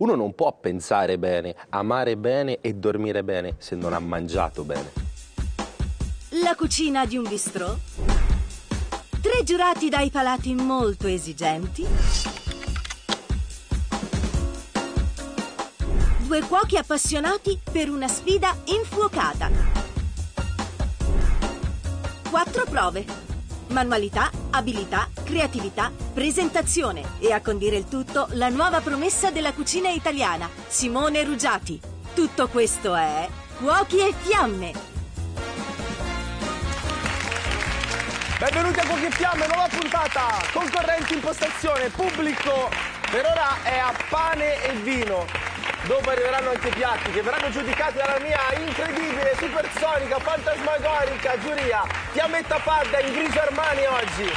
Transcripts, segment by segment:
Uno non può pensare bene, amare bene e dormire bene se non ha mangiato bene. La cucina di un bistrò? Tre giurati dai palati molto esigenti? Due cuochi appassionati per una sfida infuocata. Quattro prove. Manualità, abilità, creatività, presentazione e a condire il tutto la nuova promessa della cucina italiana, Simone Ruggiati. Tutto questo è Cuochi e Fiamme. Benvenuti a Cuochi e Fiamme, nuova puntata, concorrenti in postazione, pubblico per ora è a pane e vino. Dopo arriveranno anche i piatti che verranno giudicati dalla mia incredibile, supersonica, fantasmagorica giuria. Fiammetta Padda in grigio Armani oggi.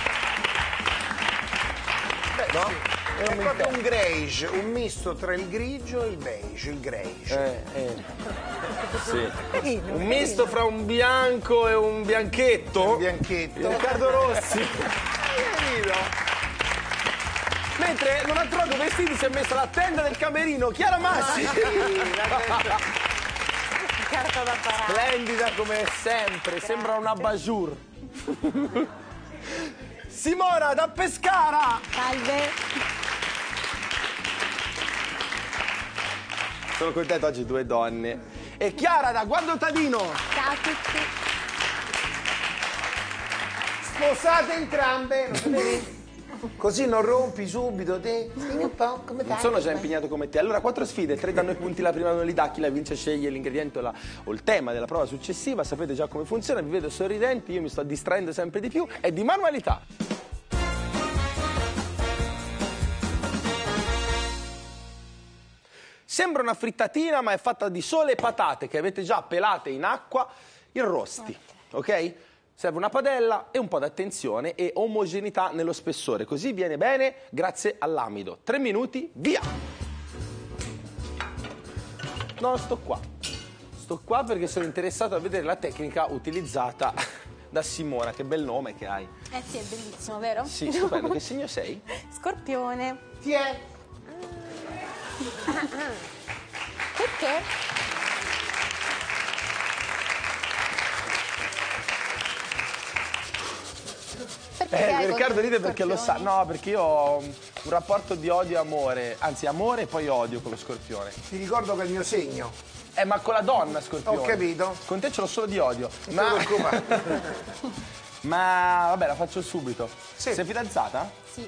Beh, no? È proprio un greige, un misto tra il grigio e il beige, il greige. Eh, eh. Sì. Un misto fra un bianco e un bianchetto. Un bianchetto. Riccardo Rossi. Capito? Mentre non ha trovato vestiti si è messa la tenda del camerino Chiara Massi. Carta da parare. Splendida come sempre, sembra una bajour. Simona da Pescara. Salve. Sono contento oggi due donne. E Chiara da Guardotadino. Ciao a tutti. Sposate entrambe, sapevi? Così non rompi subito te. Dimmi un po' come Non dai. sono già impegnato come te. Allora, quattro sfide, tre danno i punti, la prima non li dà, chi la vince sceglie l'ingrediente o, il tema della prova successiva. Sapete già come funziona, vi vedo sorridenti, io mi sto distraendo sempre di più. È di manualità. Sembra una frittatina, ma è fatta di sole patate che avete già pelate in acqua in rosti, ok? Serve una padella e un po' di attenzione e omogeneità nello spessore, così viene bene grazie all'amido. Tre minuti, via! No, sto qua. Sto qua perché sono interessato a vedere la tecnica utilizzata da Simona. Che bel nome che hai. Eh sì, è bellissimo, vero? Sì, stupendo. Che segno sei? Scorpione. Chi è? Perché? Eh, Riccardo ride perché lo sa. No, perché io ho un rapporto di odio e amore. Anzi, amore e poi odio con lo scorpione. Ti ricordo che è il mio segno. Eh, ma con la donna, scorpione. Ho capito. Con te ce l'ho solo di odio. Non Ma, ma vabbè, la faccio subito. Sì. Sei fidanzata? Sì,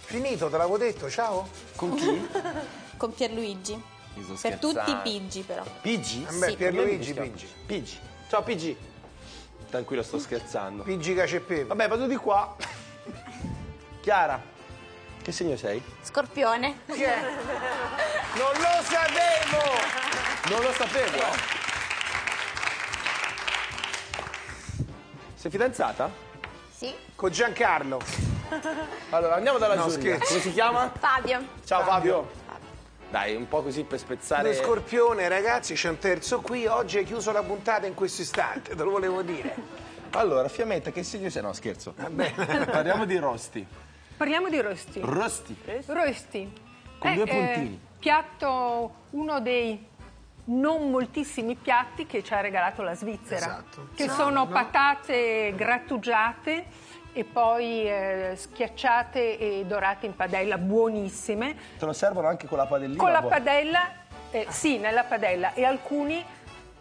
Finito, te l'avevo detto, ciao? Con chi? con Pierluigi. Mi sto Per tutti scherzando. Pigi però. Pigi? Vabbè, Sì. Pierluigi, Pigi. Pigi. Ciao Pigi. Tranquillo, sto scherzando. E pepe. Vabbè, vado di qua. Chiara, che segno sei? Scorpione. Chi è? Non lo sapevo! Non lo sapevo, eh. Sei fidanzata? Sì. Con Giancarlo. Allora, andiamo dalla No, scherzo. Come si chiama? Fabio. Ciao Fabio. Fabio. Dai, un po' così per spezzare. Lo scorpione, ragazzi, c'è un terzo qui. Oggi hai chiuso la puntata in questo istante, te lo volevo dire. Allora, Fiammetta, che segno sei? No, scherzo. Parliamo di rosti. Parliamo di rosti. Rosti. Rosti. Con due puntini. piatto, uno dei non moltissimi piatti che ci ha regalato la Svizzera. Esatto. Che sono patate grattugiate e poi eh, schiacciate e dorate in padella, buonissime. Te lo servono anche con la padellina? Con la boh. padella, eh, sì, nella padella, e alcuni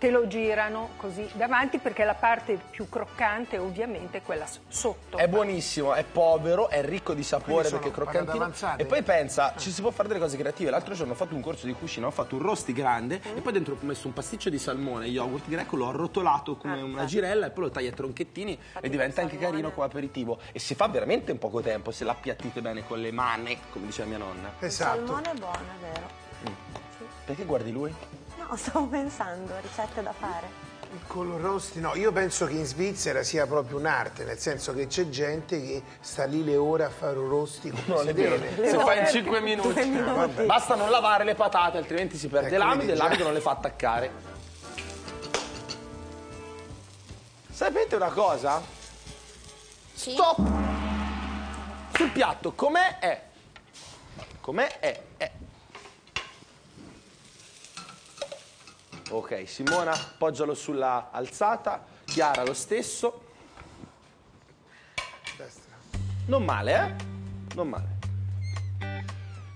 te lo girano così davanti perché la parte più croccante ovviamente è quella sotto. È buonissimo, è povero, è ricco di sapore perché è croccantino. E poi pensa, ci si può fare delle cose creative. L'altro giorno ho fatto un corso di cucina, ho fatto un rosti grande e poi dentro ho messo un pasticcio di salmone, yogurt greco, l'ho arrotolato come una girella e poi lo taglio a tronchettini e diventa anche carino come aperitivo. E si fa veramente in poco tempo se l'appiattite bene con le mani, come diceva mia nonna. Esatto. Salmone è buono, è vero. Perché guardi lui? No, stavo pensando, ricette da fare. Con lo rosti, no, io penso che in Svizzera sia proprio un'arte, nel senso che c'è gente che sta lì le ore a fare un rosti come Non si deve. si fa in 5 minuti. Basta non lavare le patate, altrimenti si perde Ecco, l'amido e l'amido non le fa attaccare. Sapete una cosa? Sì. Stop! Sul piatto, com'è è? Com'è è? è. Ok, Simona appoggialo sulla alzata, Chiara lo stesso. Destra. Non male, eh? Non male.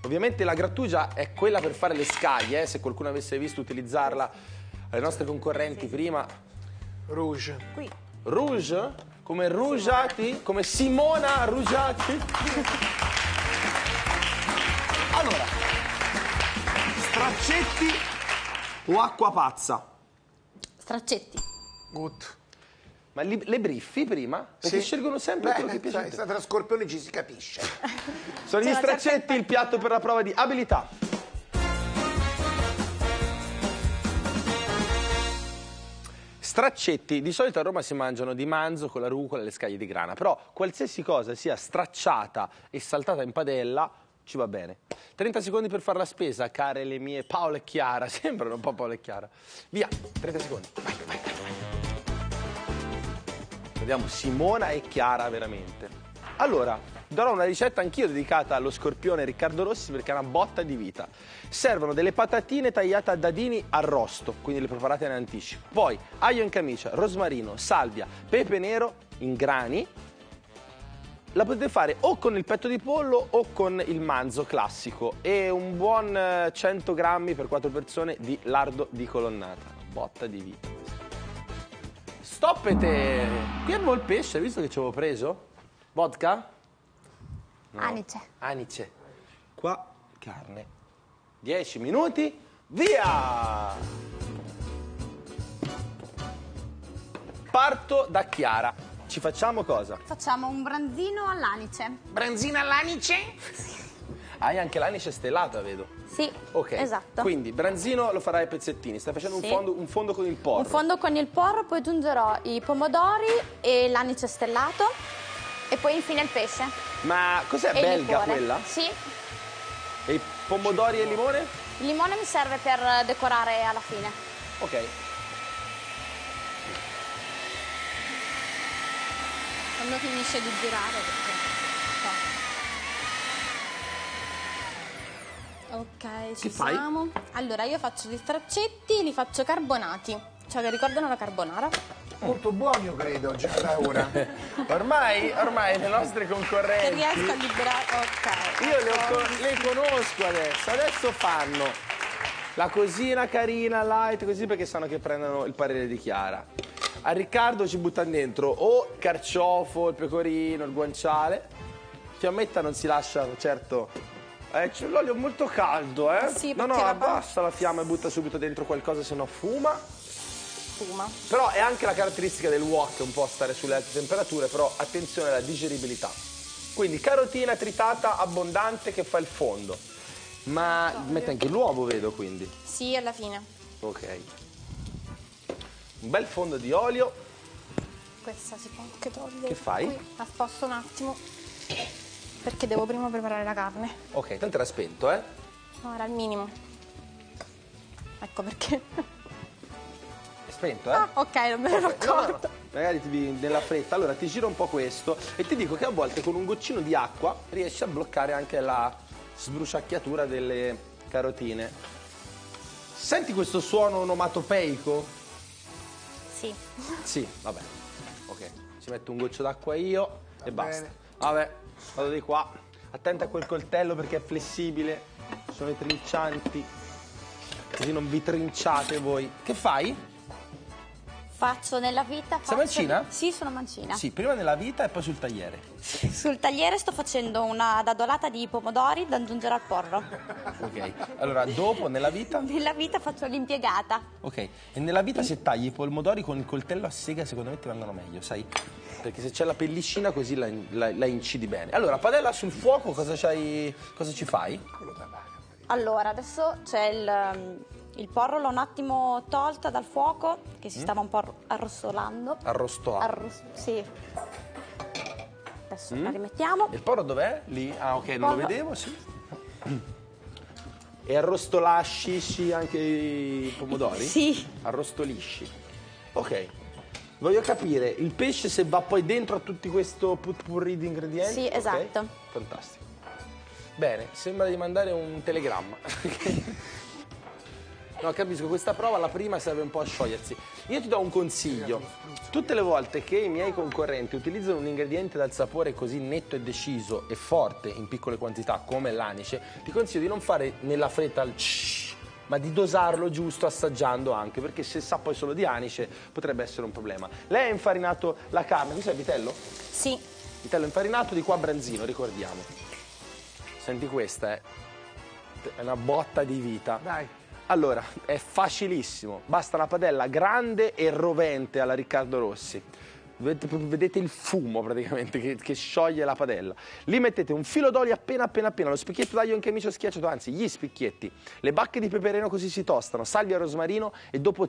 Ovviamente la grattugia è quella per fare le scaglie, eh? se qualcuno avesse visto utilizzarla alle nostre concorrenti prima. Rouge. Qui. Rouge, come Rugiati, come Simona Rugiati. Allora, straccetti o acqua pazza? Straccetti. Good. Ma li- le briffi prima? Perché Sì. scelgono sempre Beh, quello che piace sai, te. sta tra scorpioni ci si capisce. Sono gli straccetti il piatto per la prova di abilità. Straccetti, di solito a Roma si mangiano di manzo con la rucola e le scaglie di grana, però qualsiasi cosa sia stracciata e saltata in padella ci va bene. 30 secondi per fare la spesa, care le mie Paola e Chiara, sembrano un po' Paola e Chiara. Via, 30 secondi. Vai, vai, vai. Vediamo Simona e Chiara veramente. Allora, darò una ricetta anch'io dedicata allo scorpione Riccardo Rossi perché è una botta di vita. Servono delle patatine tagliate a dadini arrosto, quindi le preparate in anticipo. Poi aglio in camicia, rosmarino, salvia, pepe nero in grani. La potete fare o con il petto di pollo o con il manzo classico e un buon eh, 100 grammi per 4 persone di lardo di colonnata. Botta di vita. Stoppete! Qui avevo il pesce, hai visto che ci avevo preso? Vodka? No. Anice. Anice. Qua carne. 10 minuti, via! Parto da Chiara. Ci facciamo cosa? Facciamo un branzino all'anice. Branzina all'anice? Hai anche l'anice stellata, vedo. Sì, Ok. esatto. Quindi branzino lo farai a pezzettini. Stai facendo Sì. un, fondo, un fondo con il porro. Un fondo con il porro, poi aggiungerò i pomodori e l'anice stellato e poi infine il pesce. Ma cos'è e belga quella? Sì. E i pomodori e il limone? Il limone mi serve per decorare alla fine. Ok. Quando finisce di girare perché... Ok, ci Che fai? siamo. Allora, io faccio gli straccetti e li faccio carbonati, cioè che ricordano la carbonara. Molto buoni, io credo, già da ora. Ormai, ormai le nostre Che concorrenti... riesco a liberare. Ok. Io le, ho co- le conosco adesso, adesso fanno la cosina carina, light, così perché sanno che prendono il parere di Chiara. A Riccardo ci buttano dentro o il carciofo, il pecorino, il guanciale. Fiammetta non si lascia, certo. Eh, c'è l'olio molto caldo, eh? Sì, no, no, la abbassa la fiamma e butta subito dentro qualcosa, se no fuma. Fuma. Però è anche la caratteristica del wok un po' stare sulle alte temperature, però attenzione alla digeribilità. Quindi carotina tritata abbondante che fa il fondo. Ma mette anche l'uovo, vedo quindi. Sì, alla fine. Ok. Un bel fondo di olio. Questa si può anche togliere. Che fai? Qui, la sposto un attimo. Perché devo prima preparare la carne. Ok, tanto era spento, eh? No, era il minimo. Ecco perché. È spento, eh? Ah, ok, non me ne ero Ok, no, no. Magari ti nella fretta, allora ti giro un po' questo e ti dico che a volte con un goccino di acqua riesci a bloccare anche la sbruciacchiatura delle carotine. Senti questo suono onomatopeico? Sì. Sì, vabbè. Ok, ci metto un goccio d'acqua io e basta. bene. Vabbè, vado di qua. Attenta a quel coltello perché è flessibile. Sono i trincianti. Così non vi trinciate voi. Che fai? Faccio nella vita. Sei faccio- mancina? Sì, sono mancina. Sì, prima nella vita e poi sul tagliere. Sul tagliere sto facendo una dadolata di pomodori da aggiungere al porro. Ok. Allora, dopo nella vita. Nella vita faccio l'impiegata. Ok. E nella vita se tagli i pomodori con il coltello a sega, secondo me ti vengono meglio, sai? Perché se c'è la pellicina così la, la- la incidi bene. Allora, padella sul fuoco, cosa, c'hai, cosa ci fai? Allora, adesso c'è il, il porro, l'ho un attimo tolta dal fuoco, che Mm. si stava un po' arrossolando. Arrostolato. Arros- sì. Adesso la rimettiamo. Il porro dov'è? Lì? Ah, ok, non lo vedevo, sì. E arrostolasci anche i pomodori? Sì. Arrostolisci. Ok. Voglio capire, il pesce se va poi dentro a tutti questo putpurri di ingredienti? Sì, esatto. Fantastico. Bene, sembra di mandare un telegramma. No, capisco, questa prova la prima serve un po' a sciogliersi. Io ti do un consiglio. Tutte le volte che i miei concorrenti utilizzano un ingrediente dal sapore così netto e deciso e forte in piccole quantità come l'anice, ti consiglio di non fare nella fretta il shh, ma di dosarlo giusto assaggiando anche, perché se sa poi solo di anice potrebbe essere un problema. Lei ha infarinato la carne, questo è vitello? Sì. Vitello infarinato di qua branzino, ricordiamo. Senti questa, eh. è una botta di vita. Dai. Allora, è facilissimo, basta una padella grande e rovente alla Riccardo Rossi. Vedete, il fumo praticamente che, che scioglie la padella. Lì mettete un filo d'olio appena appena appena, lo spicchietto d'aglio anche micio schiacciato, anzi gli spicchietti, le bacche di peperino così si tostano, salvia rosmarino e dopo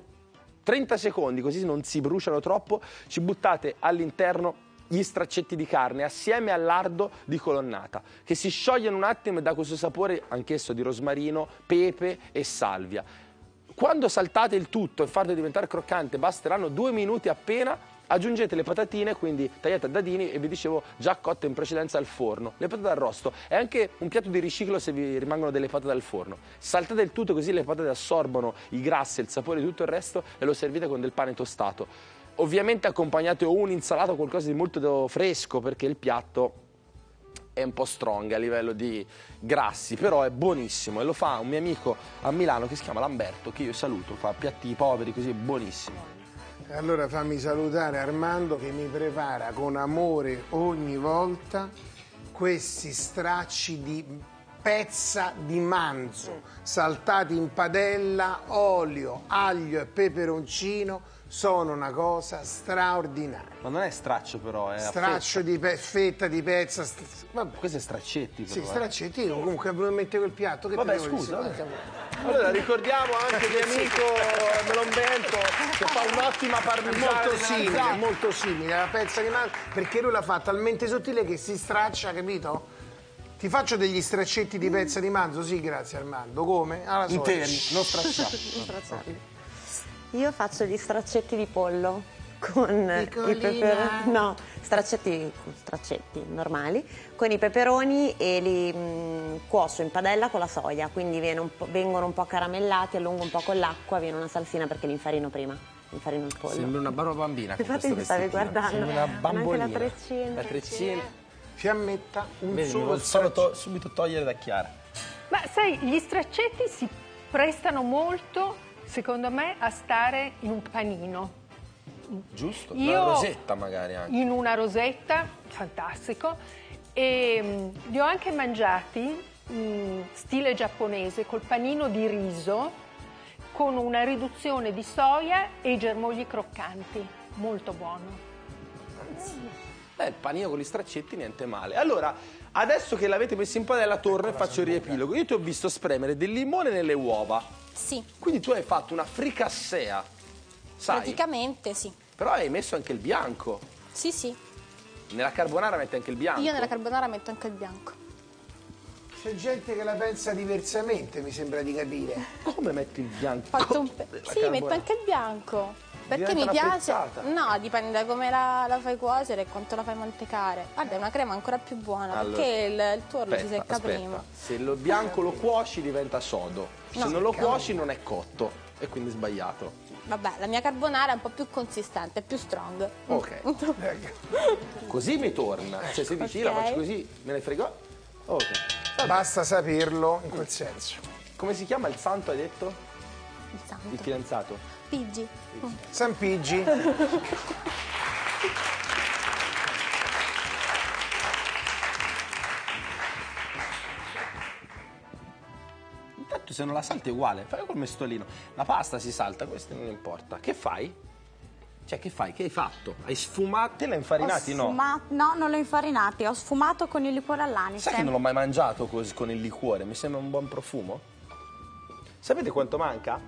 30 secondi, così non si bruciano troppo, ci buttate all'interno gli straccetti di carne assieme al lardo di colonnata che si sciogliono un attimo e dà questo sapore anch'esso di rosmarino, pepe e salvia. Quando saltate il tutto e fate diventare croccante basteranno due minuti appena aggiungete le patatine, quindi tagliate a dadini e vi dicevo già cotte in precedenza al forno. Le patate arrosto è anche un piatto di riciclo se vi rimangono delle patate al forno. Saltate il tutto così le patate assorbono i grassi, il sapore di tutto il resto e lo servite con del pane tostato. Ovviamente accompagnate o un'insalata o qualcosa di molto fresco perché il piatto è un po' strong a livello di grassi, però è buonissimo e lo fa un mio amico a Milano che si chiama Lamberto, che io saluto, fa piatti poveri così, buonissimo. Allora fammi salutare Armando che mi prepara con amore ogni volta questi stracci di pezza di manzo saltati in padella, olio, aglio e peperoncino sono una cosa straordinaria. Ma non è straccio però, è Straccio di pe- fetta di pezza, st- vabbè. Questi è straccetti però. Sì, eh. straccetti, io comunque probabilmente quel piatto che Vabbè, scusa. Allora ricordiamo anche di amico Melombento che fa un'ottima parmigiana molto simile, molto simile alla pezza di manzo, perché lui la fa talmente sottile che si straccia, capito? Ti faccio degli straccetti di pezza di manzo? Sì, grazie Armando. Come? Alla. Interi, non stracciati. Stracciarli. Io faccio gli straccetti di pollo con i Piccolina. peperoni. No, straccetti, straccetti normali con i peperoni e li mm, cuocio in padella con la soia, quindi viene un po'- vengono un po' caramellati, allungo un po' con l'acqua, viene una salsina perché li infarino prima. Infarino il pollo. Sembra una brava bambina Infatti mi stavi guardando. Sembra una Anche la bambolina. treccina. La treccina. Fiammetta, un Vedi, solo solo to- subito togliere da Chiara. Ma sai, gli straccetti si prestano molto, secondo me, a stare in un panino. Giusto? Io- Una rosetta magari anche. In una rosetta, fantastico. E li ho anche mangiati in stile giapponese col panino di riso con una riduzione di soia e i germogli croccanti. Molto buono. Beh, il panino con gli straccetti niente male. Allora, adesso che l'avete messo in padella torno e faccio il riepilogo. Io ti ho visto spremere del limone nelle uova. Sì, Quindi tu hai fatto una fricassea. Sai? praticamente sì. Però hai messo anche il bianco. Sì, sì. Nella carbonara metti anche il bianco. Io nella carbonara metto anche il bianco. C'è gente che la pensa diversamente, mi sembra di capire. Come metti il bianco? Fatto un pe- Sì, carbonara. metto anche il bianco. Perché Diventa mi piace. frittata. No, dipende da come la, la fai cuocere e quanto la fai mantecare. Guarda, è una crema ancora più buona Allora, perché il, il tuorlo si Aspetta, secca aspetta. prima. Se lo bianco lo cuoci diventa sodo. Se No. non lo cuoci non è cotto. E quindi sbagliato. Vabbè, la mia carbonara è un po' più consistente, è più strong. Ok. Così mi torna. Cioè se dici io la faccio così, me ne frego. Ok. Basta saperlo in quel senso. Come si chiama il santo, hai detto? Il Il santo. fidanzato? Pigi. San Pigi. Intanto se non la salti è uguale, fai col mestolino. La pasta si salta, questo non importa. Che fai? Cioè, che fai? Che hai fatto? Hai sfumato? Te l'hai infarinati? Ho No. sfuma- no, non l'ho infarinati, ho sfumato con il liquore all'anice. Sai che non l'ho mai mangiato così con il liquore? Mi sembra un buon profumo. Sapete quanto manca?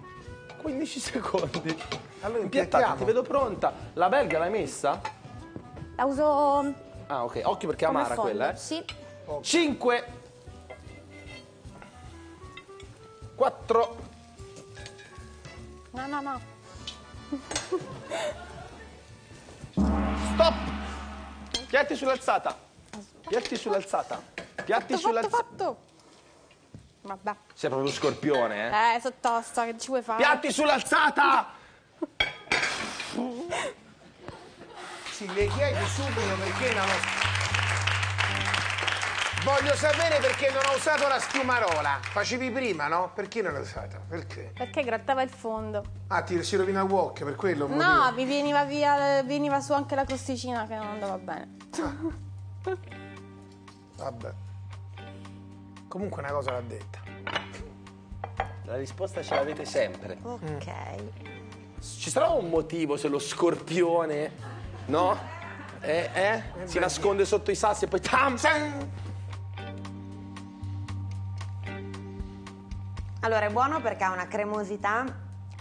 15 secondi. Allora Impiattate, impiattiamo. ti vedo pronta. La belga l'hai messa? La uso Ah, ok. Occhio perché è amara fondo. quella, eh. Sì. 5 4 No, no, no. Stop! Piatti sull'alzata. Piatti sull'alzata. Piatti Fatto, fatto, sull'alzata. fatto. vabbè. Sei proprio lo scorpione, eh? Eh, sono tosta, che ci vuoi fare? Piatti sull'alzata! Sì, le chiedi subito perché non ho... Voglio sapere perché non ho usato la schiumarola. Facevi prima, no? Perché non l'hai usata? Perché? Perché grattava il fondo. Ah, ti si rovina il wok, per quello? No, mi veniva via, veniva su anche la crosticina che non andava bene. Vabbè. Comunque una cosa l'ha detta. La risposta ce l'avete sempre. Ok. Ci sarà un motivo se lo scorpione, no? Eh, eh? Si nasconde sotto i sassi e poi tam! Allora, è buono perché ha una cremosità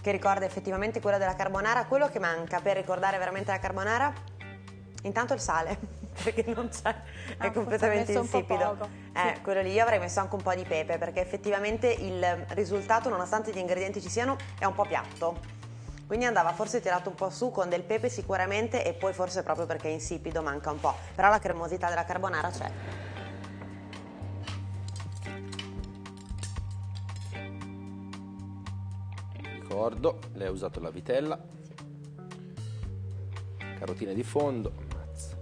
che ricorda effettivamente quella della carbonara. Quello che manca per ricordare veramente la carbonara, intanto il sale, perché non c'è, Ah, è completamente insipido. Eh, quello lì io avrei messo anche un po' di pepe, perché effettivamente il risultato, nonostante gli ingredienti ci siano, è un po' piatto. Quindi andava forse tirato un po' su con del pepe sicuramente e poi forse proprio perché è insipido manca un po'. Però la cremosità della carbonara c'è. Ricordo, lei ha usato la vitella. Carotine di fondo. Ammazza.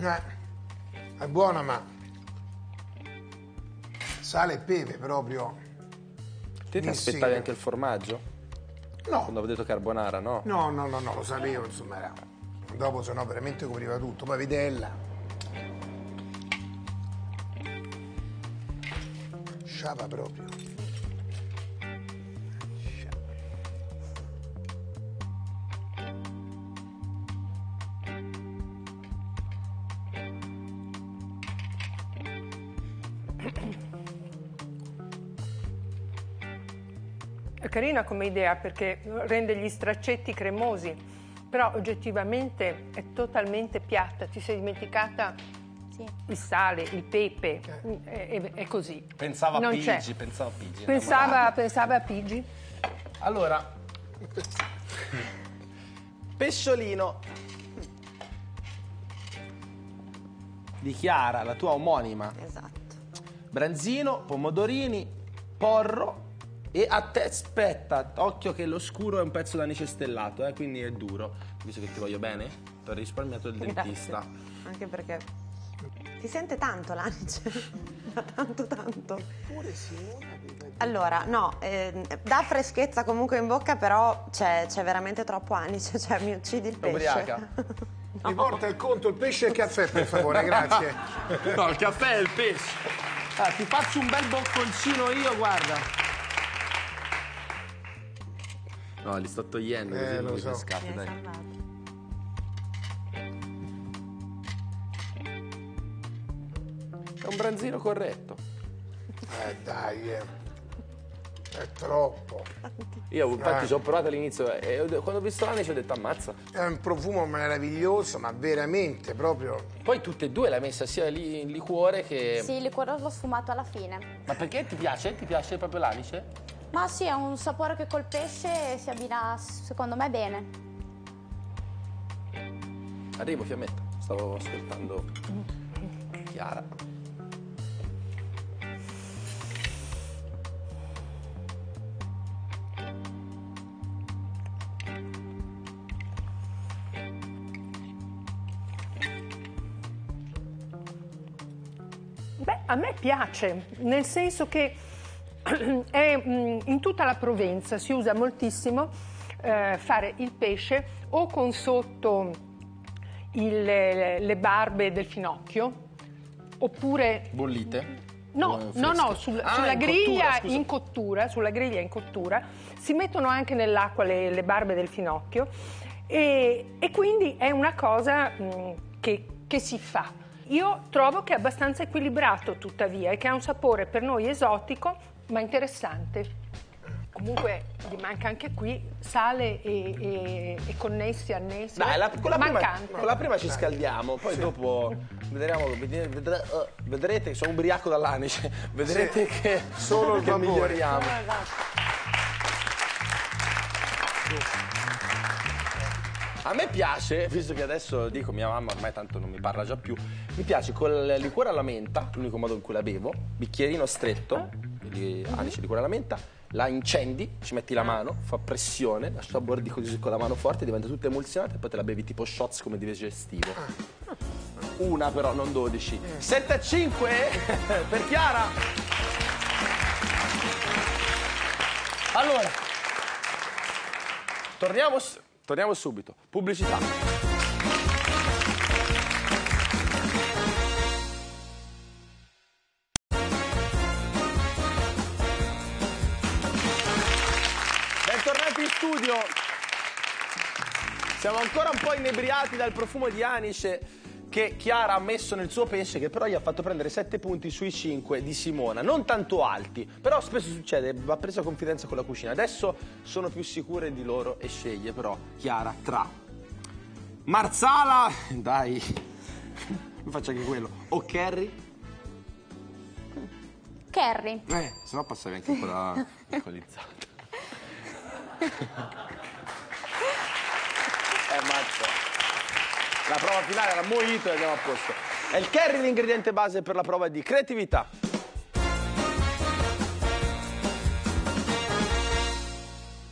Eh, è buona ma... Sale e pepe proprio. Te ti aspettavi sì. anche il formaggio? No, Quando avevo detto carbonara, no? no, no, no, no, lo sapevo, insomma, era... Dopo se no veramente copriva tutto. Poi vitella. Sciapa proprio. È carina come idea perché rende gli straccetti cremosi, però oggettivamente è totalmente piatta. Ti sei dimenticata Sì. il sale, il pepe, è, è- è così. Pensava a Pigi, c'è. pensava a Pigi. Pensava, pensava a Pigi. Allora, pesciolino di Chiara, la tua omonima. Esatto. Branzino, pomodorini, porro e a te aspetta, occhio che lo scuro è un pezzo d'anice stellato, eh, quindi è duro. Visto che ti voglio bene, ti ho risparmiato il dentista. Anche perché si sente tanto l'anice, ma tanto tanto. Allora, no, ehm, dà freschezza comunque in bocca, però c'è, c'è veramente troppo anice, cioè mi uccidi il pesce. Ubriaca. Mi porta il conto, il pesce e il caffè, per favore, grazie. No, il caffè è il pesce. Ah, ti faccio un bel bocconcino io, guarda. No, li sto togliendo così Eh, non li so. hai dai. salvato. È un branzino corretto. Eh, dai, eh. È troppo. Io infatti Eh. ci ho provato all'inizio e quando ho visto l'anice ho detto ammazza. È un profumo meraviglioso, ma veramente proprio... Poi tutte e due l'hai messa sia lì in liquore che... Sì, il liquore l'ho sfumato alla fine. Ma perché ti piace? Ti piace proprio l'anice? Ma sì, è un sapore che col pesce si abbina, secondo me, bene. Arrivo, Fiammetta. Stavo ascoltando Chiara. Beh, a me piace, nel senso che è, mm, in tutta la Provenza si usa moltissimo eh, fare il pesce o con sotto il- le barbe del finocchio oppure Bollite? No, O no, no, sul- Ah, sulla in griglia cottura, in cottura, sulla griglia in cottura, si mettono anche nell'acqua le, le barbe del finocchio e, e quindi è una cosa mh, che, che si fa. Io trovo che è abbastanza equilibrato tuttavia e che ha un sapore per noi esotico ma interessante. Comunque gli manca anche qui sale e, e- e connessi, annessi. Dai, la- con, la prima, con la prima ci scaldiamo, poi dopo vedremo, vedre- eh, vedrete che sono ubriaco dall'anice, vedrete che, Solo il che miglioriamo. A me piace, visto che adesso dico mia mamma ormai tanto non mi parla già più, Mi piace col liquore alla menta, l'unico modo in cui la bevo, bicchierino stretto, di anice liquore alla menta, la incendi, ci metti la mano, fa pressione, la sabbordi così con la mano forte, diventa tutta emulsionata e poi te la bevi tipo shots come digestivo. Una però, non 12. 7 a 5 per Chiara. Allora, torniamo, s- torniamo subito. Pubblicità. Bentornati in studio. Siamo ancora un po' inebriati dal profumo di anice che Chiara ha messo nel suo pesce, che però gli ha fatto prendere 7 punti sui 5 di Simona. Non tanto alti, però spesso succede, va presa confidenza con la cucina. Adesso sono più sicure di loro e sceglie però Chiara tra Marzala, dai, mi faccio anche quello, o Kerry. Kerry. Eh, se no passavi anche quella alcolizzata. eh, mazza. La prova finale era mojito e andiamo a posto. È il curry l'ingrediente base per la prova di creatività.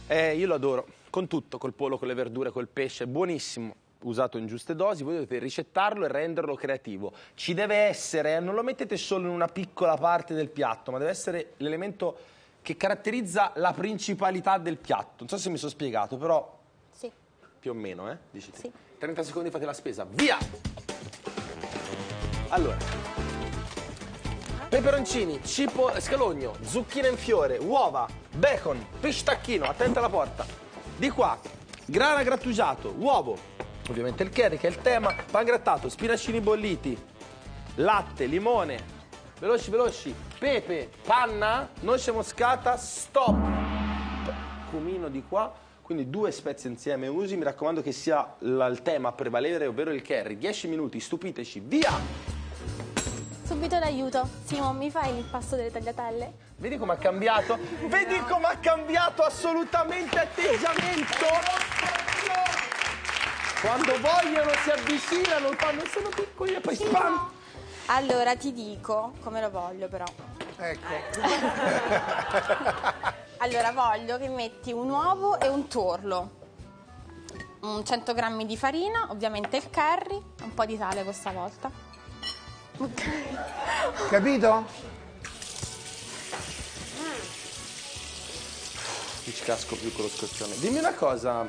Eh, io lo adoro, con tutto, col pollo, con le verdure, col pesce, buonissimo, usato in giuste dosi, voi dovete ricettarlo e renderlo creativo. Ci deve essere, eh, non lo mettete solo in una piccola parte del piatto, ma deve essere l'elemento che caratterizza la principalità del piatto. Non so se mi sono spiegato, però Sì. più o meno, eh? Dici te. Sì. 30 secondi fate la spesa, via! Allora, peperoncini, cipo, scalogno, zucchine in fiore, uova, bacon, pistacchino, attenta alla porta. Di qua, grana grattugiato, uovo, ovviamente il curry che è il tema, pan grattato, spinacini bolliti, latte, limone, veloci veloci, pepe, panna, noce moscata, stop. Cumino di qua, quindi due spezie insieme usi, mi raccomando che sia la- il tema a prevalere, ovvero il curry. 10 minuti, stupiteci, via! Subito d'aiuto. Simo, mi fai l'impasto delle tagliatelle? Vedi come ha cambiato? Vedi come ha cambiato assolutamente atteggiamento? Quando vogliono si avvicinano, fanno sono piccoli e poi spam! Allora ti dico come lo voglio però. Ecco. Allora voglio che metti un uovo e un torlo. Un 100 grammi di farina, ovviamente il curry, un po' di sale questa volta. Ok. Capito? Non ci casco più con lo scorpione. Dimmi una cosa,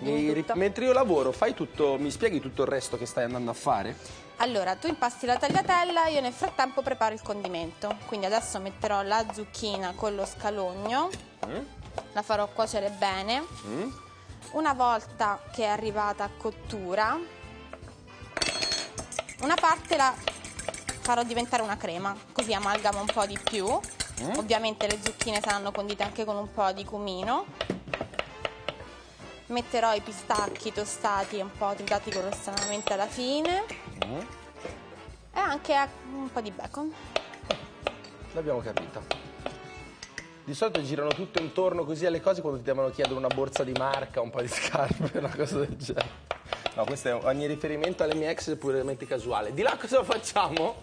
mi- mentre io lavoro, fai tutto, mi spieghi tutto il resto che stai andando a fare? Allora, tu impasti la tagliatella, io nel frattempo preparo il condimento. Quindi adesso metterò la zucchina con lo scalogno, la farò cuocere bene. Una volta che è arrivata a cottura, una parte la farò diventare una crema, così amalgama un po' di più. Ovviamente le zucchine saranno condite anche con un po' di cumino. Metterò i pistacchi tostati e un po' tritati grossolanamente alla fine. E anche un po' di bacon. L'abbiamo capita. Di solito girano tutto intorno così alle cose quando ti devono chiedere una borsa di marca, un po' di scarpe, una cosa del genere. No, questo è ogni riferimento alle mie ex è puramente casuale. Di là cosa facciamo?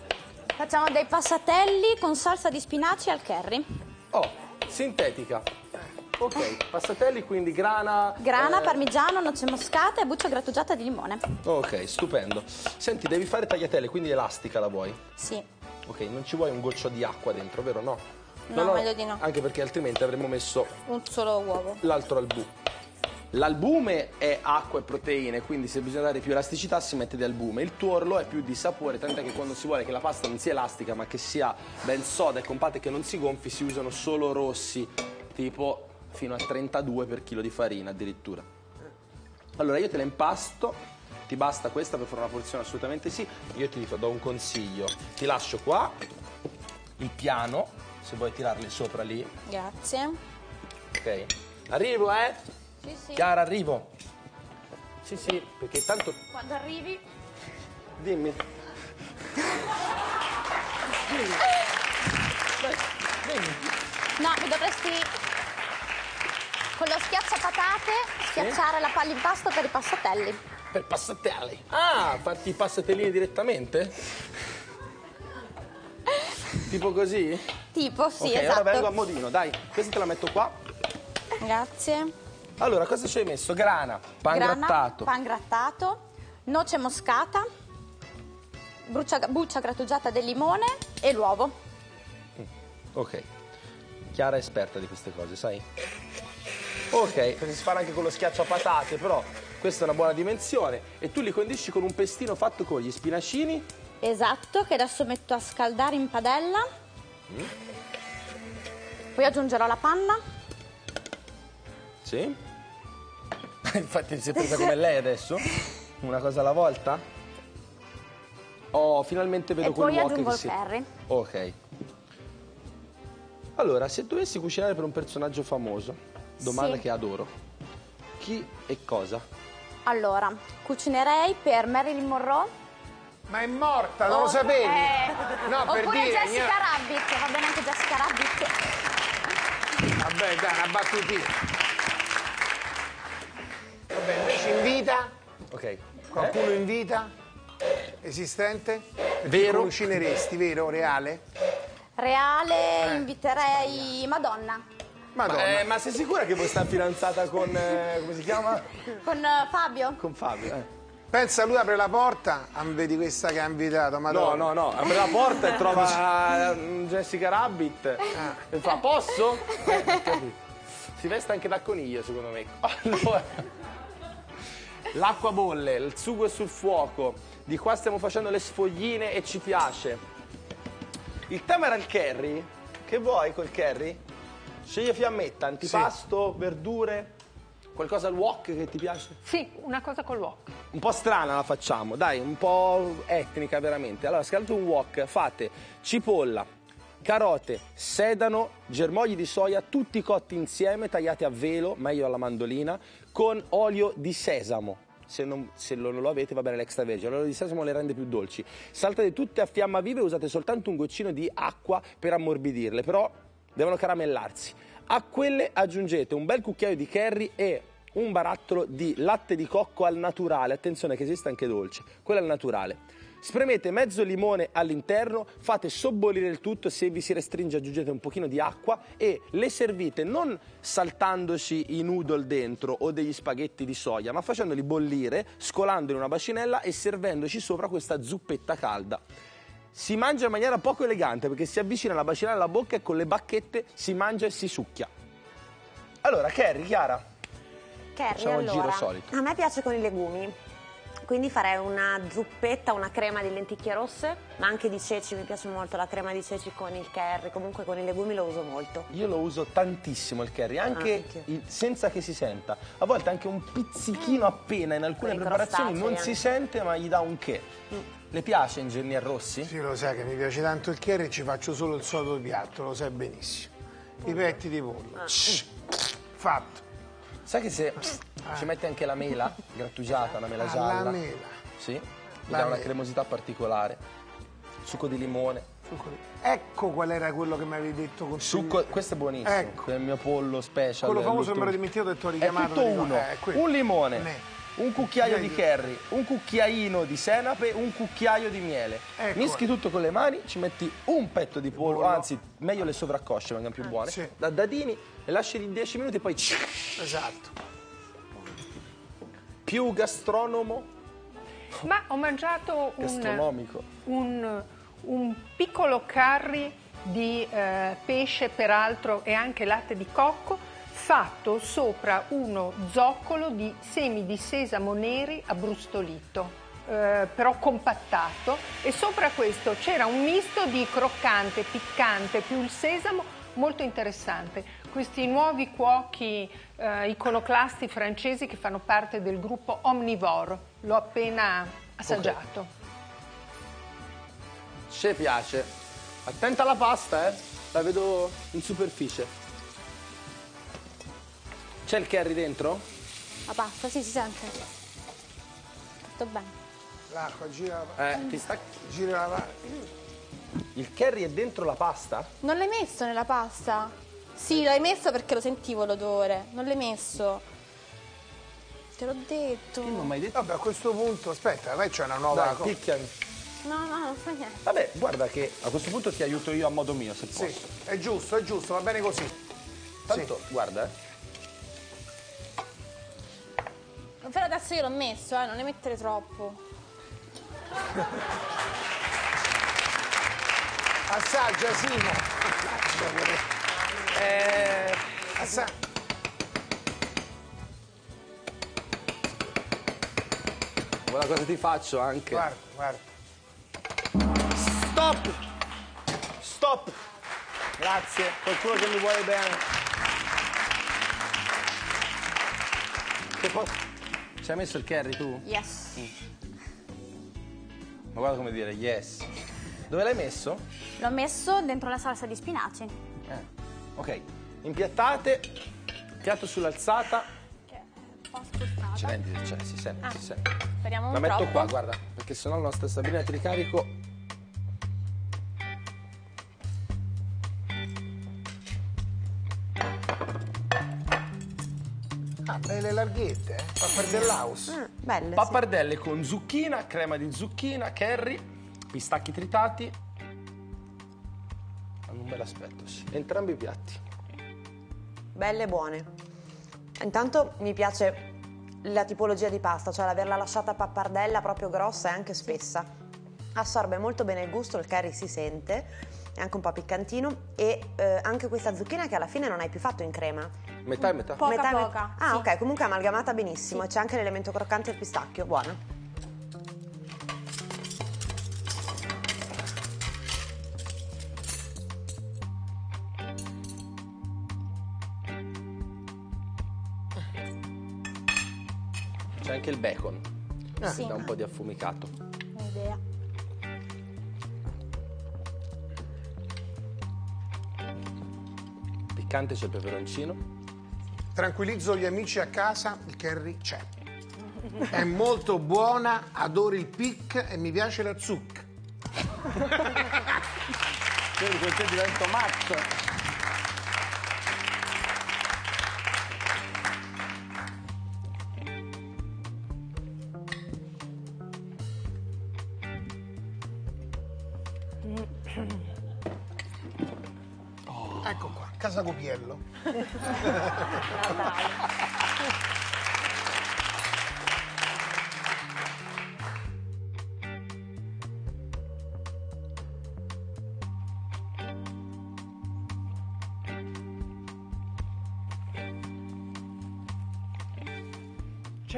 Facciamo dei passatelli con salsa di spinaci al curry. Oh, sintetica. Ok, passatelli, quindi grana. Grana, eh, parmigiano, noce moscata e buccia grattugiata di limone. Ok, stupendo. Senti, devi fare tagliatelle, quindi elastica la vuoi? Sì. Ok, non ci vuoi un goccio di acqua dentro, vero? No. No, meglio di no. Anche perché altrimenti avremmo messo Un solo uovo. l'altro albù. L'albume è acqua e proteine, quindi se bisogna dare più elasticità si mette di albume. Il tuorlo è più di sapore, tant'è che quando si vuole che la pasta non sia elastica ma che sia ben soda e compatta e che non si gonfi, si usano solo rossi, tipo fino a 32 per chilo di farina addirittura. Allora io te la impasto, ti basta questa per fare una porzione? Assolutamente sì. Io ti dico, do un consiglio, ti lascio qua il piano, se vuoi tirarli sopra lì, Grazie. ok? Arrivo, eh? Sì, sì. Chiara, arrivo. Sì, sì, perché tanto... Quando arrivi... Dimmi. No, mi dovresti con lo schiacciapatate schiacciare la palla in pasto per i passatelli. Per passatelli. Ah, farti i passatellini direttamente? tipo così? Tipo, sì, ok, esatto. ora vengo a modino, dai. Questa te la metto qua. Grazie. Allora, cosa ci hai messo? Grana, pan Grana, grattato. pan grattato, noce moscata, brucia- buccia grattugiata del limone e l'uovo. Ok. Chiara è esperta di queste cose, sai? Ok, si spara anche con lo schiaccio a patate, però questa è una buona dimensione. E tu li condisci con un pestino fatto con gli spinacini. Esatto, che adesso metto a scaldare in padella. Mm. Poi aggiungerò la panna. Sì. Infatti ti sei presa come lei adesso? Una cosa alla volta? Oh, finalmente vedo E quel poi wok aggiungo che il si... curry. Ok. Allora, se dovessi cucinare per un personaggio famoso, domanda Sì. che adoro, chi e cosa? Allora, cucinerei per Marilyn Monroe. Ma è morta, non lo sapevi? eh, No, per oppure dire, Jessica gna- Rabbit, va bene anche Jessica Rabbit. Vabbè, dai, una battutina. Vabbè, invece in vita, Ok. qualcuno in vita esistente? Per chi Vero. cucineresti, vero, reale? Reale, inviterei Madonna. Madonna. Eh, ma sei sicura che vuoi stare fidanzata con... eh, come si chiama? Con eh, Fabio. Con Fabio, eh. Pensa lui apre la porta, ah, vedi questa che ha invitato, No, Madonna. no, no, apre la porta e trova eh, Jessica Rabbit e fa posso? Eh, capito. si veste anche da coniglio secondo me. Allora, l'acqua bolle, il sugo è sul fuoco, di qua stiamo facendo le sfogline e ci piace. Il tema era il curry, che vuoi col curry? Scegli fiammetta, antipasto, verdure, qualcosa al wok che ti piace? Sì, una cosa col wok. un po' strana la facciamo, dai, un po' etnica veramente. Allora, scaldate un wok, fate cipolla, carote, sedano, germogli di soia, tutti cotti insieme, tagliati a velo, meglio alla mandolina, con olio di sesamo. Se non, se non lo avete va bene l'extravergine, l'olio di sesamo le rende più dolci. Saltate tutte a fiamma viva e usate soltanto un goccino di acqua per ammorbidirle, però devono caramellarsi. A quelle aggiungete un bel cucchiaio di curry e un barattolo di latte di cocco al naturale. Attenzione che esiste anche dolce, quello al naturale. Spremete mezzo limone all'interno, fate sobbolire il tutto, se vi si restringe aggiungete un pochino di acqua e le servite non saltandoci i noodle dentro o degli spaghetti di soia, ma facendoli bollire, scolandoli in una bacinella e servendoci sopra questa zuppetta calda. Si mangia in maniera poco elegante perché si avvicina la bacinella alla bocca e con le bacchette si mangia e si succhia. Allora, Kerry, Chiara, Curry, Facciamo il allora, giro solito. A me piace con i legumi. Quindi farei una zuppetta, una crema di lenticchie rosse, ma anche di ceci, mi piace molto la crema di ceci con il curry, comunque con i legumi lo uso molto. io lo uso tantissimo il curry, anche Ah, il- senza che si senta. A volte anche un pizzichino appena in alcune Con i preparazioni non si sente, ma gli dà un che. Le piace Ingegner Rossi? Sì, lo sai che mi piace tanto il curry e ci faccio solo il sodo di piatto, lo sai benissimo. I petti di pollo. Ah. Shh, Fatto. Sai che se ci metti anche la mela grattugiata, una mela Ah, gialla? la mela. Sì, gli La dà una cremosità particolare. Succo di limone. Ecco qual era quello che mi avevi detto con Succo, questo è buonissimo. Ecco. Quel mio pollo special. Quello famoso che mi ero dimenticato e ti ho È richiamato. tutto mi ricordo. uno. Eh, è un limone, Ne. un cucchiaio di curry, un cucchiaino di senape, un cucchiaio di miele. Ecco. Mischi tutto con le mani, ci metti un petto di pollo, anzi, meglio le sovraccosce, vengono più buone. Eh, sì. Da dadini e lasci lì 10 minuti e poi Esatto. Più gastronomo Ma ho mangiato un, un, un piccolo curry di eh, pesce, peraltro, e anche latte di cocco, fatto sopra uno zoccolo di semi di sesamo neri abbrustolito. eh, però compattato e sopra questo c'era un misto di croccante, piccante più il sesamo molto interessante. Questi nuovi cuochi eh, iconoclasti francesi che fanno parte del gruppo Omnivore, l'ho appena assaggiato. Ci piace. Attenta alla pasta, eh. La vedo in superficie. C'è il curry dentro? La pasta, sì, si sente. Tutto bene. L'acqua, gira la, Eh, ti sta... gira la Il curry è dentro la pasta? Non l'hai messo nella pasta? Sì, l'hai messo perché lo sentivo l'odore. Non l'hai messo. Te l'ho detto. Non mi hai detto? Vabbè, a questo punto, aspetta, vai c'è una nuova Dai, cosa. picchiami. No, no, non fa niente. Vabbè, guarda che a questo punto ti aiuto io a modo mio, se posso. Sì, è giusto, è giusto, va bene così. Tanto, guarda, eh. Però adesso io l'ho messo, eh, non ne mettere troppo. Assaggia, Simo. Eh, Assa- guarda cosa ti faccio anche. Guarda, guarda. Stop! Stop! Grazie, qualcuno che mi vuole bene. Che po- Ci hai messo il curry tu? Yes. Ma guarda come dire, yes. Dove l'hai messo? L'ho messo dentro la salsa di spinaci. Eh, Ok, impiattate, piatto sull'alzata. Che è un po' rendi, cioè, si sente, si sente. Speriamo un La metto troppo. qua, guarda, perché sennò la nostra Sabrina ti ricarico. Ah, belle larghette, eh? L'house. Mm, belle, sì. Pappardelle con zucchina, crema di zucchina, curry, pistacchi tritati. Hanno un bel aspetto, sì. Entrambi i piatti. Belle e buone. Intanto mi piace la tipologia di pasta, cioè l'averla lasciata pappardella proprio grossa e anche spessa. Assorbe molto bene il gusto, il curry si sente, è anche un po' piccantino e eh, anche questa zucchina che alla fine non hai più fatto in crema. Metà e metà. Poca, Metà e met- poca, Ah, sì. ok, comunque è amalgamata benissimo e c'è anche l'elemento croccante del pistacchio, buona. Anche il bacon. Sì. Da un po' di affumicato. Un'idea. Piccante c'è il peperoncino. Tranquillizzo gli amici a casa, il curry c'è. È molto buona, adoro il pic e mi piace la zucca. Quindi con te divento matto. C'è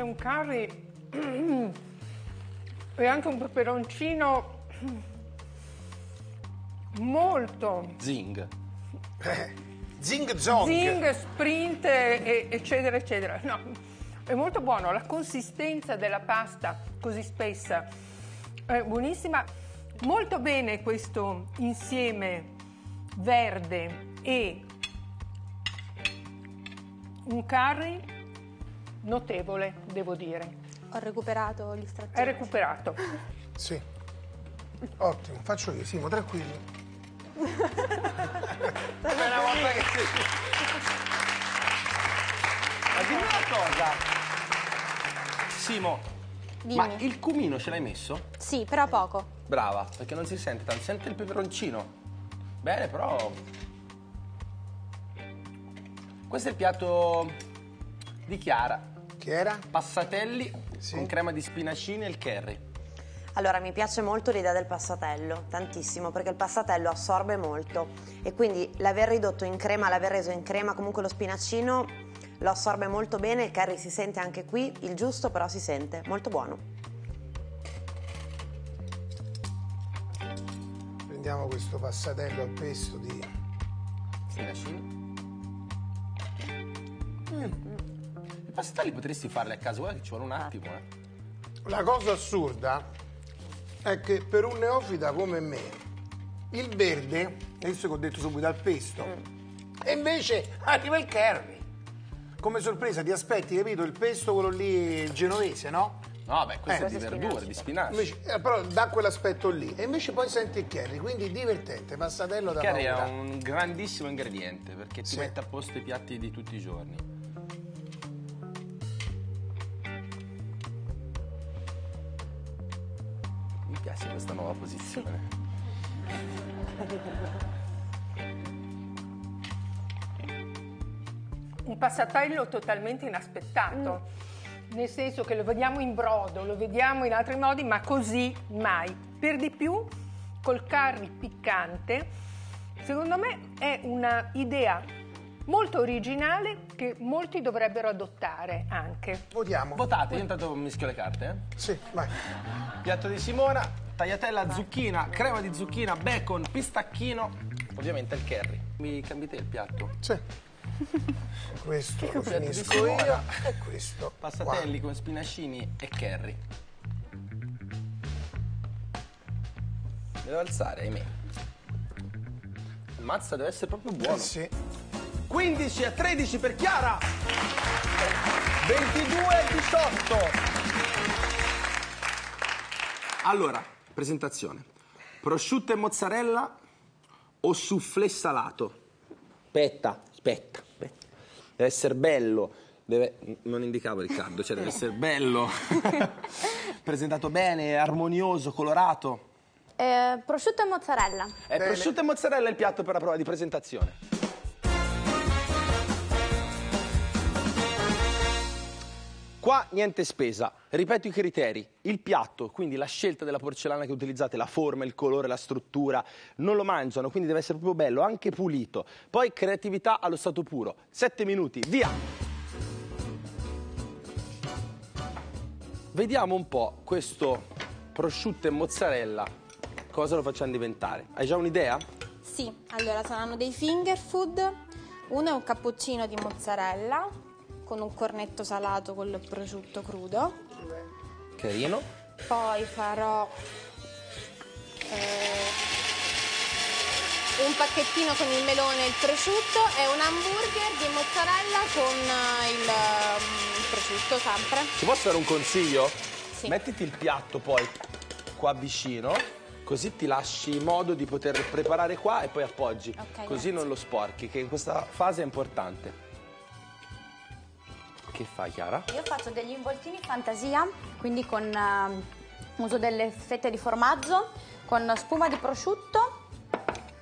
un curry e anche un peperoncino molto Zing. Zing zong. zing, sprint, e- eccetera, eccetera. No, è molto buono. La consistenza della pasta così spessa è buonissima. Molto bene questo insieme verde e un curry notevole, devo dire. Ho recuperato gli È stracciati. recuperato. Sì. Ottimo, faccio io, Simo, tranquillo. È una volta che sì. Ma dimmi una cosa. Simo, Dimmi. ma il cumino ce l'hai messo? Sì, però poco. Brava, perché non si sente tanto, si sente il peperoncino. Bene, però. Questo è il piatto di Chiara. Che era? Passatelli Sì. con crema di spinacini e il curry. Allora, mi piace molto l'idea del passatello, tantissimo, perché il passatello assorbe molto e quindi l'aver ridotto in crema, l'aver reso in crema, comunque lo spinacino lo assorbe molto bene, il curry si sente anche qui, il giusto però si sente, molto buono. Prendiamo questo passatello al pesto di... Spinacini. Mm. I passatelli potresti farli a casa, guarda che ci vuole un attimo. Eh. La cosa assurda è che per un neofita come me, il verde, adesso che ho detto subito al pesto, e invece arriva il curry. Come sorpresa ti aspetti, capito? Il pesto, quello lì genovese, no? No, beh, questo Eh, è di verdure, di spinaci. Invece, eh, però dà quell'aspetto lì. E invece poi senti il curry, quindi divertente, passatello da Il curry è paura. un grandissimo ingrediente perché ti Sì. mette a posto i piatti di tutti i giorni. Nuova posizione. Un passatello totalmente inaspettato, nel senso che lo vediamo in brodo, lo vediamo in altri modi, ma così mai. Per di più, col curry piccante, secondo me è una idea molto originale che molti dovrebbero adottare anche. Votiamo. Votate, io intanto mischio le carte. Eh? Sì, vai. Piatto di Simona, tagliatella, zucchina, crema di zucchina, bacon, pistacchino, ovviamente il curry. Mi cambite il piatto? Sì. Questo lo Piatto di finisco io e questo Passatelli con spinacini e curry. Mi devo alzare, ahimè. Mazza, deve essere proprio qua. buono. Eh sì. 15 a 13 per Chiara. 22 a 18. Allora, presentazione. Prosciutto e mozzarella o soufflé salato? Aspetta, aspetta, aspetta. Deve essere bello. Deve... Non indicavo Riccardo, cioè deve essere bello. Presentato bene, armonioso, colorato. Eh, prosciutto e mozzarella. È prosciutto e mozzarella il piatto per la prova di presentazione. Qua niente spesa, ripeto i criteri, il piatto, quindi la scelta della porcellana che utilizzate, la forma, il colore, la struttura, non lo mangiano, quindi deve essere proprio bello, anche pulito. Poi creatività allo stato puro, sette minuti, via! Vediamo un po' questo prosciutto e mozzarella, cosa lo facciamo diventare. Hai già un'idea? Sì, allora saranno dei finger food. Uno è un cappuccino di mozzarella con un cornetto salato con il prosciutto crudo. Carino. Poi farò eh, un pacchettino con il melone e il prosciutto e un hamburger di mozzarella con eh, il, il prosciutto sempre. Ti posso dare un consiglio? Sì. Mettiti il piatto poi qua vicino, così ti lasci modo di poter preparare qua e poi appoggi. Ok, così grazie. non lo sporchi, che in questa fase è importante. Che fai Chiara? Io faccio degli involtini fantasia, quindi con ehm, uso delle fette di formaggio, con spuma di prosciutto,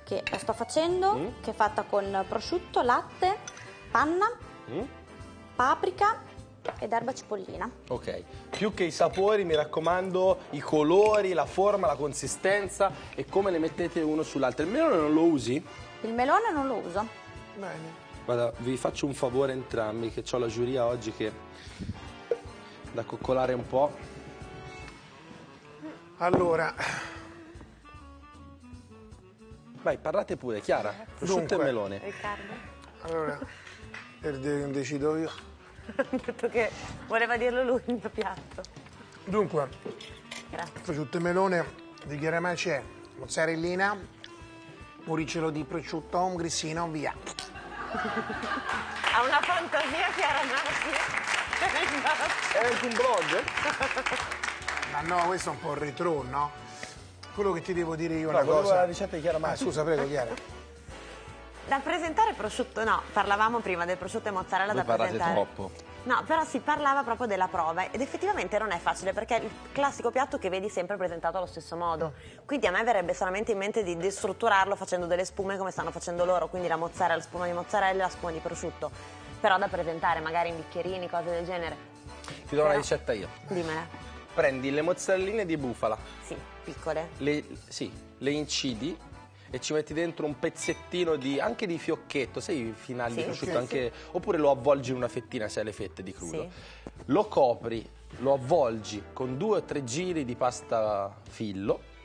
che la sto facendo, Mm. che è fatta con prosciutto, latte, panna, Mm? paprika ed erba cipollina. Ok, più che i sapori mi raccomando i colori, la forma, la consistenza e come le mettete uno sull'altro. Il melone non lo usi? Il melone non lo uso. Bene. Guarda, vi faccio un favore entrambi, che ho la giuria oggi che da coccolare un po'. Allora, Vai, parlate pure, Chiara. Prosciutto Dunque. e melone. Riccardo allora, per dire che decido io. ha detto che voleva dirlo lui il mio piatto. Dunque, Grazie. prosciutto e melone di Chiara c'è mozzarellina, muricelo di prosciutto, un grissino, via. Ha una fantasia Chiara Narsi. È anche un blog? Ma no, questo è un po' retro, no? Quello che ti devo dire io è No, una cosa. la ricetta di Chiara Ah, Massi. scusa, prego, Chiara. Da presentare prosciutto, no, parlavamo prima del prosciutto e mozzarella Voi da presentare. troppo. No, però si parlava proprio della prova ed effettivamente non è facile perché è il classico piatto che vedi sempre presentato allo stesso modo. Quindi a me verrebbe solamente in mente di destrutturarlo facendo delle spume come stanno facendo loro, quindi la mozzarella, la spuma di mozzarella e la spuma di prosciutto. Però da presentare magari in bicchierini, cose del genere. Ti do una Però- ricetta io. Dimmela. Prendi le mozzarelline di bufala, Sì, piccole. le, sì, le incidi e ci metti dentro un pezzettino di, anche di fiocchetto, sai i finali di Sì, prosciutto, sì, anche, oppure lo avvolgi in una fettina se hai le fette di crudo. Sì. Lo copri, lo avvolgi con due o tre giri di pasta fillo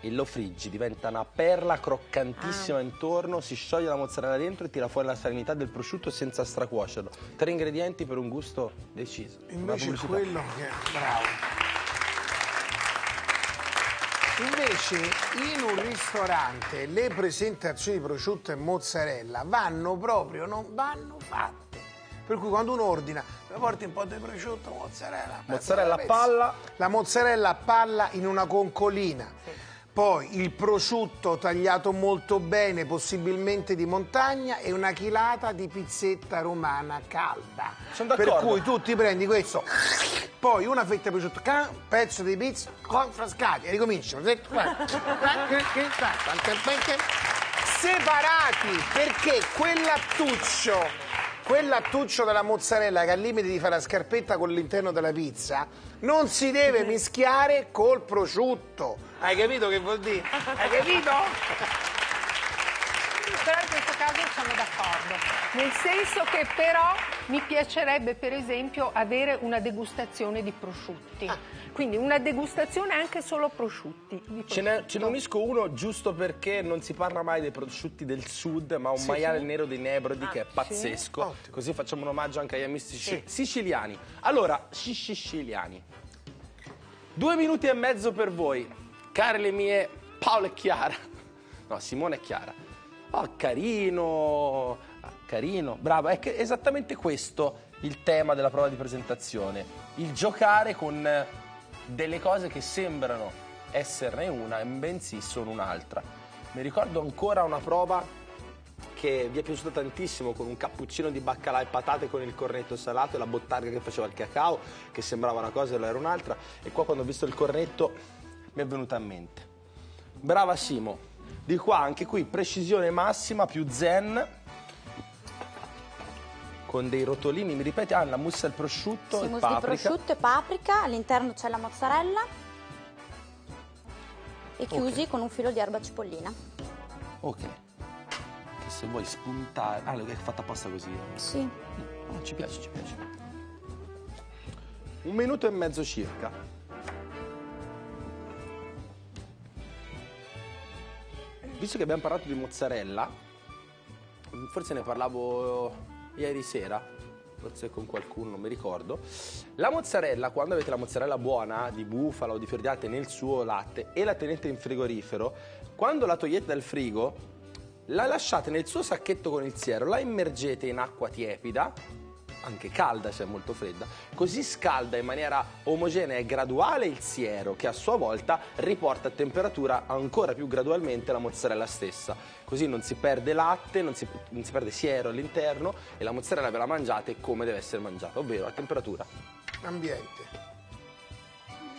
e lo friggi, diventa una perla croccantissima Ah. intorno, si scioglie la mozzarella dentro e tira fuori la salinità del prosciutto senza stracuocerlo. Tre ingredienti per un gusto deciso. Invece quello che... Bravo. Invece in un ristorante le presentazioni di prosciutto e mozzarella vanno proprio, non vanno fatte. Per cui quando uno ordina, mi porti un po' di prosciutto, mozzarella. Mozzarella a palla. La mozzarella a palla in una concolina. Poi il prosciutto tagliato molto bene, possibilmente di montagna, e una chilata di pizzetta romana calda. Sono per d'accordo. cui tu ti prendi questo, poi una fetta di prosciutto, ca- pezzo di pizza, con frascati, e ricominci. Separati, perché quell'attuccio quell'attuccio della mozzarella che al limite di fare la scarpetta con l'interno della pizza non si deve mischiare col prosciutto. Hai capito che vuol dire? Hai capito? Però in questo caso sono d'accordo, nel senso che però mi piacerebbe per esempio avere una degustazione di prosciutti. Quindi una degustazione anche solo prosciutti. di Ce ne, ce ne prosciutto. unisco uno giusto perché non si parla mai dei prosciutti del sud, ma un maiale nero dei Nebrodi che è pazzesco. Ottimo. Così facciamo un omaggio anche agli amici siciliani. Allora, siciliani. Due minuti e mezzo per voi, care le mie Paola e Chiara. No, Simone e Chiara. Oh, carino, ah, carino, bravo. È esattamente questo il tema della prova di presentazione. Il giocare con delle cose che sembrano esserne una e bensì sono un'altra. Mi ricordo ancora una prova che vi è piaciuta tantissimo con un cappuccino di baccalà e patate con il cornetto salato e la bottarga che faceva il cacao, che sembrava una cosa e lo era un'altra. E qua quando ho visto il cornetto mi è venuta in mente. Brava Simo. Di qua anche qui precisione massima più zen con dei rotolini, mi ripeti, ah, la mousse al prosciutto Sì, e paprika. prosciutto e paprika, all'interno c'è la mozzarella e chiusi con un filo di erba cipollina. Ok. Che se vuoi spuntare, ah, è fatta apposta così. eh. Sì. Ah, ci piace, ci piace. Un minuto e mezzo circa. Visto che abbiamo parlato di mozzarella, forse ne parlavo ieri sera, forse con qualcuno, non mi ricordo. La mozzarella, quando avete la mozzarella buona di bufala o di fior di latte nel suo latte e la tenete in frigorifero, quando la togliete dal frigo, la lasciate nel suo sacchetto con il siero, la immergete in acqua tiepida, anche calda se è molto fredda, così scalda in maniera omogenea e graduale il siero che a sua volta riporta a temperatura ancora più gradualmente la mozzarella stessa. Così non si perde latte, non si, non si perde siero all'interno e la mozzarella ve la mangiate come deve essere mangiata, ovvero a temperatura. Ambiente.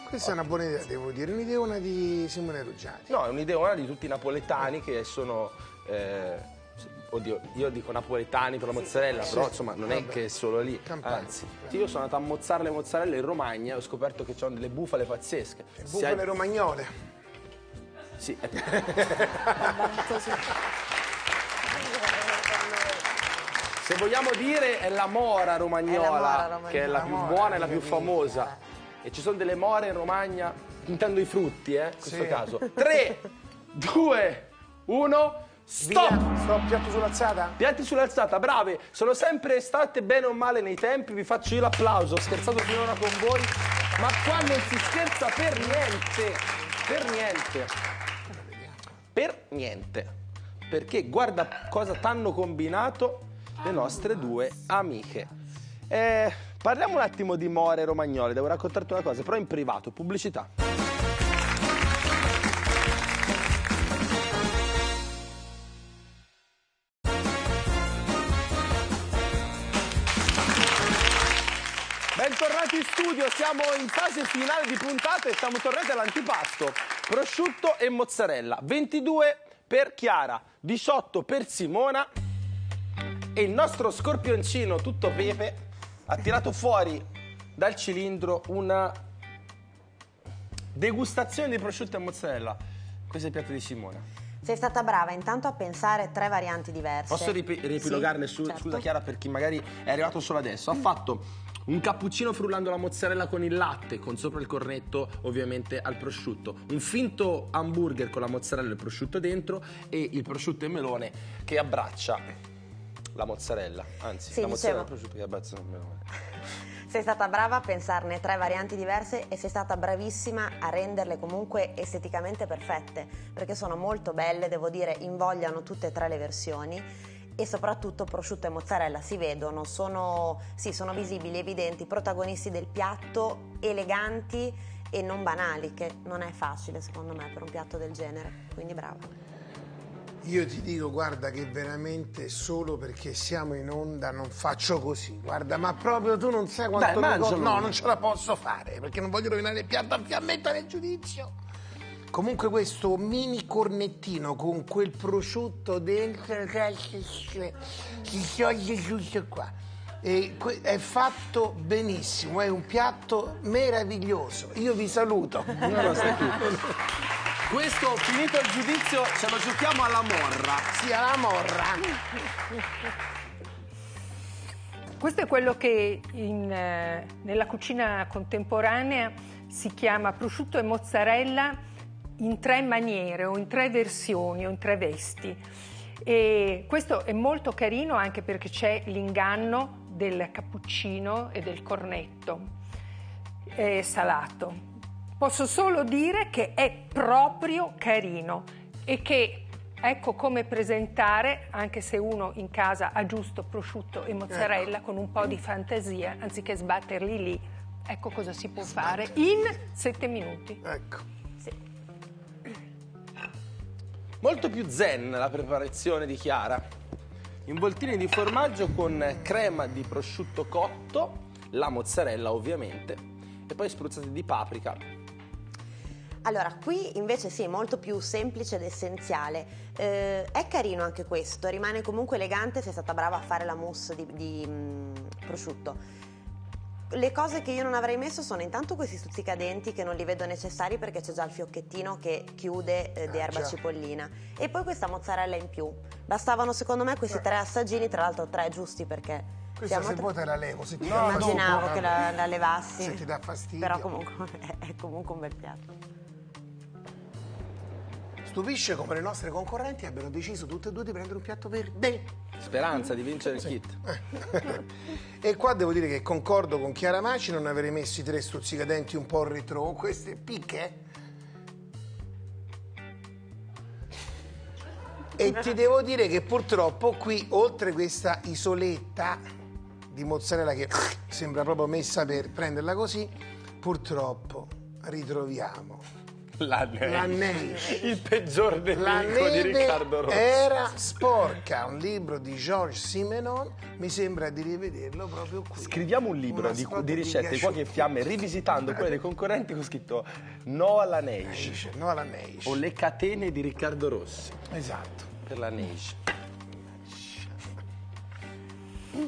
Questa è una buona idea, devo dire, un'ideona di Simone Ruggiati. No, è un'ideona di tutti i napoletani che sono... eh, Oddio, io dico napoletani per la mozzarella, però insomma non è vabbè. che è solo lì. Campani. Anzi, sì, io sono andato a mozzare le mozzarelle in Romagna e ho scoperto che c'hanno delle bufale pazzesche. Se Bufale hai- romagnole. Sì, se vogliamo dire è la mora romagnola, È la mora romagnola. che è la La più buona e la più famosa. E ci sono delle more in Romagna, intendo i frutti, eh, in questo Sì. caso. 3, 2, 1, stop! Via, stop, piatto sull'alzata? Piatti sull'alzata, brave, sono sempre state bene o male nei tempi, vi faccio io l'applauso, ho scherzato finora con voi, ma qua non si scherza per niente, per niente, per niente, perché guarda cosa t'hanno combinato le nostre due amiche. Eh, parliamo un attimo di more romagnole, devo raccontarti una cosa, però in privato, pubblicità. Studio, siamo in fase finale di puntata e siamo tornati all'antipasto. Prosciutto e mozzarella, 22 per Chiara, 18 per Simona e il nostro scorpioncino tutto pepe ha tirato fuori dal cilindro una degustazione di prosciutto e mozzarella. Questo è il piatto di Simona. Sei stata brava intanto a pensare tre varianti diverse. Posso riepilogarne Sì, su, certo. scusa Chiara per chi magari è arrivato solo adesso. Ha fatto un cappuccino frullando la mozzarella con il latte, con sopra il cornetto ovviamente al prosciutto, un finto hamburger con la mozzarella e il prosciutto dentro e il prosciutto e melone che abbraccia la mozzarella, anzi Sì, la mozzarella e il prosciutto che abbracciano il melone. Sei stata brava a pensarne tre varianti diverse e sei stata bravissima a renderle comunque esteticamente perfette, perché sono molto belle, devo dire, invogliano tutte e tre le versioni e soprattutto prosciutto e mozzarella si vedono, sono, sì, sono visibili, evidenti, protagonisti del piatto, eleganti e non banali, che non è facile secondo me per un piatto del genere. Quindi brava. Io ti dico, guarda, che veramente solo perché siamo in onda non faccio così. Guarda, ma proprio tu non sai quanto Dai, mi. No, non ce la posso fare perché non voglio rovinare il piatto a fiammetta nel giudizio. Comunque questo mini cornettino con quel prosciutto dentro si scioglie giusto qua. E è fatto benissimo, è un piatto meraviglioso. Io vi saluto. Questo, finito il giudizio, ce lo giochiamo alla morra. Sia la morra. Questo è quello che in, eh, nella cucina contemporanea si chiama prosciutto e mozzarella in tre maniere o in tre versioni o in tre vesti. E questo è molto carino anche perché c'è l'inganno del cappuccino e del cornetto eh, salato. Posso solo dire che è proprio carino e che ecco come presentare, anche se uno in casa ha giusto prosciutto e mozzarella, con un po' di fantasia, anziché sbatterli lì, ecco cosa si può fare in sette minuti. Ecco. Molto più zen la preparazione di Chiara. Involtini di formaggio con crema di prosciutto cotto, la mozzarella ovviamente, e poi spruzzate di paprika. Allora, qui invece sì, è molto più semplice ed essenziale. Eh, è carino anche questo, rimane comunque elegante, sei stata brava a fare la mousse di, di, mm, prosciutto. Le cose che io non avrei messo sono intanto questi stuzzicadenti che non li vedo necessari perché c'è già il fiocchettino che chiude eh, di erba già. cipollina e poi questa mozzarella in più. Bastavano secondo me questi tre assaggini, tra l'altro tre giusti perché Questa se vuoi te la levo, se ti dà Immaginavo dopo, che la, la levassi. Se ti dà fastidio. Però comunque è comunque un bel piatto. Stupisce come le nostre concorrenti abbiano deciso tutte e due di prendere un piatto verde. Speranza di vincere il kit. e qua devo dire che concordo con Chiara Maci, non avrei messo i tre stuzzicadenti un po' retro, queste picche. E ti devo dire che purtroppo qui, oltre questa isoletta di mozzarella che sembra proprio messa per prenderla così, purtroppo ritroviamo La neve. La neve. Il peggior La nemico di Riccardo Rossi. era sporca, un libro di Georges Simenon, mi sembra di rivederlo proprio qui. Scriviamo un libro di, di ricette di fuochi e fiamme rivisitando quelle dei concorrenti con scritto No alla neige Dice, No alla neige. o Le catene di Riccardo Rossi Esatto. per la neige.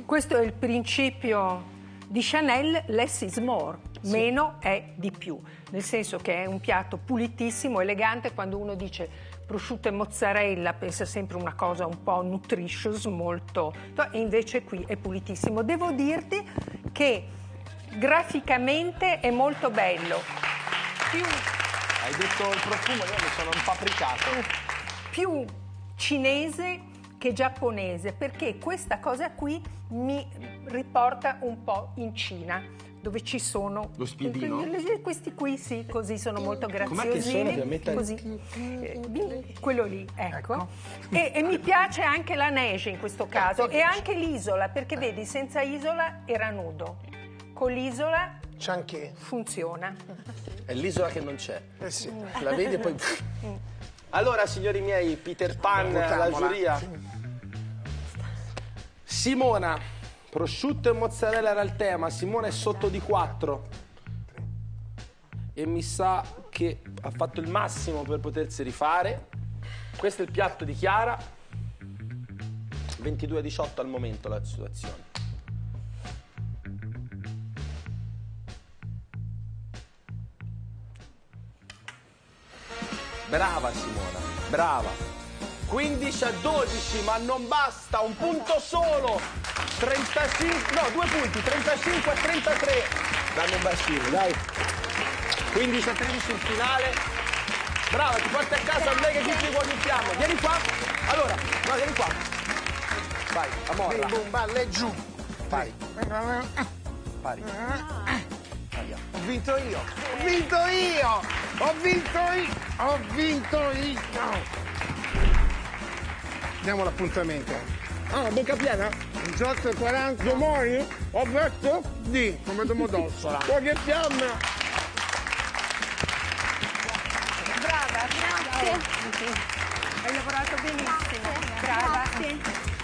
Questo è il principio di Chanel, less is more, meno è di più, nel senso che è un piatto pulitissimo, elegante, quando uno dice prosciutto e mozzarella pensa sempre una cosa un po' nutritious, molto... e invece qui è pulitissimo. Devo dirti che graficamente è molto bello, più Hai detto il profumo, io mi sono impapricato. più cinese che giapponese, perché questa cosa qui mi riporta un po' in Cina, dove ci sono Lo spiedino? questi qui sì, così sono molto graziosini, così. Eh, quello lì, ecco. E, e mi piace anche la neige in questo caso e anche l'isola, perché vedi, senza isola era nudo. Con l'isola C'è anche. funziona. È l'isola che non c'è. Eh sì. La vedi e poi... Allora, signori miei, Peter Pan Votamola. giuria. Simona, prosciutto e mozzarella era il tema. Simona è sotto di 4. E mi sa che ha fatto il massimo per potersi rifare. Questo è il piatto di Chiara. 22 a 18 al momento la situazione. Brava Simona, brava. 15 a 12, ma non basta, un punto solo. 35, no, due punti, 35 a 33. Dammi un bacino, dai. 15 a 13 in finale. Brava, ti porti a casa un mega kit di cuochi in fiamme. Vieni qua. Allora, no, vieni qua. Vai, amore. Bim, bum, balla e giù. Pari, pari. Ho vinto io. Ho vinto io. Ho vinto io. Ho vinto io. Diamo l'appuntamento. Ah, bocca piena? 18 e 40. domani ho detto di come domodossola. Poche fiamme! Brava, grazie. Hai lavorato benissimo. Brava. Grazie.